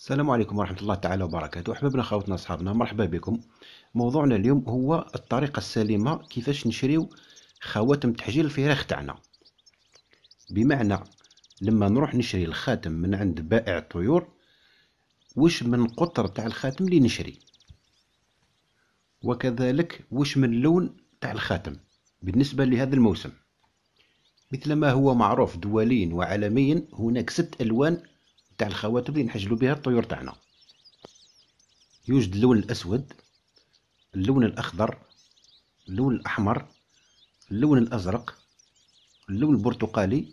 السلام عليكم ورحمة الله تعالى وبركاته. أحبابنا خواتنا أصحابنا مرحبا بكم. موضوعنا اليوم هو الطريقة السليمة كيفاش نشريو خواتم تحجيل الفراخ تاعنا. بمعنى لما نروح نشري الخاتم من عند بائع الطيور وش من قطر تاع الخاتم اللي نشري؟ وكذلك وش من لون تاع الخاتم بالنسبة لهذا الموسم؟ مثل ما هو معروف دوليا وعالميا هناك ست ألوان تاع الخواتم اللي نحجلو بها الطيور تاعنا. يوجد اللون الأسود اللون الأخضر اللون الأحمر اللون الأزرق اللون البرتقالي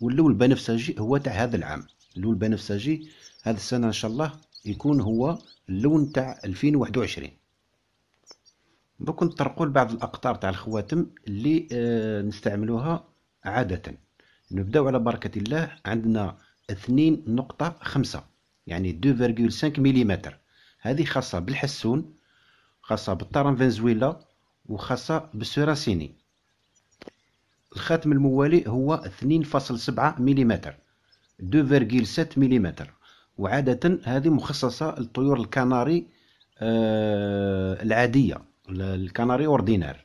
واللون البنفسجي هو تاع هذا العام. اللون البنفسجي هذا السنة إن شاء الله يكون هو اللون تاع 2021 دوك نطرقوا لبعض الأقطار تاع الخواتم اللي آه نستعملوها عادة. نبداو على بركة الله عندنا اثنين نقطة خمسة يعني deux virgule cinq مليمتر. هذه خاصة بالحسون خاصة بال tarin فنزويلا وخاصة بالسوراسيني. الخاتم الموالي هو اثنين فاصل سبعة مليمتر deux virgule sept مليمتر. وعادة هذه مخصصة للطيور الكناري آه العادية الكناري ordinaire.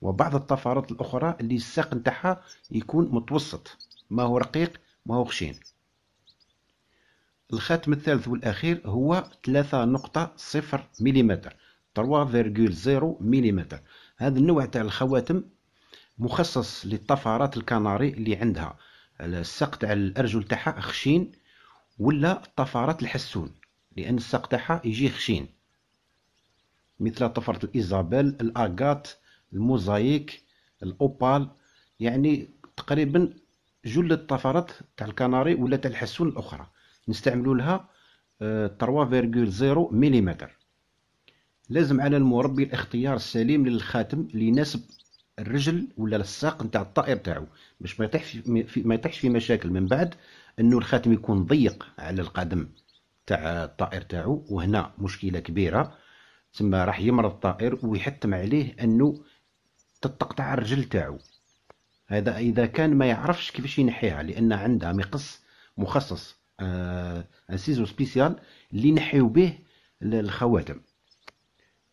وبعض الطفرات الأخرى اللي الساق نتاعها يكون متوسط ما هو رقيق؟ ما هو خشين. الخاتم الثالث والأخير هو ثلاثة نقطة صفر مليمتر trois virgule zéro مليمتر. هذا النوع تاع الخواتم مخصص للطفرات الكناري اللي عندها. الساق تاع الأرجل تاعها خشين ولا طفرات الحسون لأن الساق تاعها يجي خشين. مثل طفرة الإيزابيل الأغات الموزايك الأوبال يعني تقريبا جل الطفرات تاع الكناري ولا تاع الحسون الأخرى. نستعملوا لها 3.0 ملم لازم على المربي الاختيار السليم للخاتم اللي يناسب الرجل ولا الساق نتاع الطائر تاعو. باش ما يطيحش في ما يطيحش في مشاكل. من بعد إنه الخاتم يكون ضيق على القدم تاع الطائر تاعو وهنا مشكلة كبيرة. ثم راح يمرض الطائر ويحتم عليه إنه تتقطع الرجل تاعو. هذا إذا كان ما يعرفش كيفاش ينحيها لأن عندها مقص مخصص آه ciseaux spécial اللي ينحيو به الخواتم.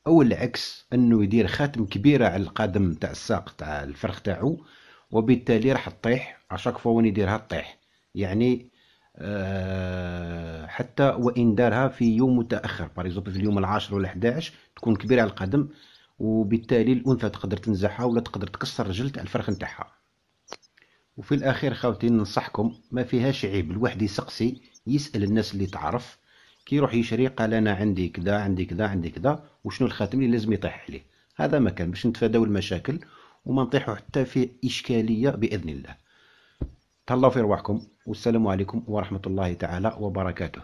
أو العكس أنه يدير خاتم كبيرة على القدم تاع الساق تاع الفرخ تاعو وبالتالي راح تطيح à chaque fois وين يديرها تطيح. يعني آه حتى وإن دارها في يوم متأخر par exemple في اليوم العاشر ولا 11 تكون كبيرة على القدم وبالتالي الأنثى تقدر تنزعها ولا تقدر تكسر رجل تاع الفرخ نتاعها. وفي الأخير خوتي ننصحكم ما فيهاش عيب الواحد يسقسي يسأل الناس اللي تعرف. كي يروح يشري قال أنا عندي كذا عندي كذا عندي كذا وشنو الخاتم اللي لازم يطيح عليه؟ هذا مكان باش نتفاداو المشاكل وما نطيحوا حتى في إشكالية بإذن الله. تهلاو في رواحكم والسلام عليكم ورحمة الله تعالى وبركاته.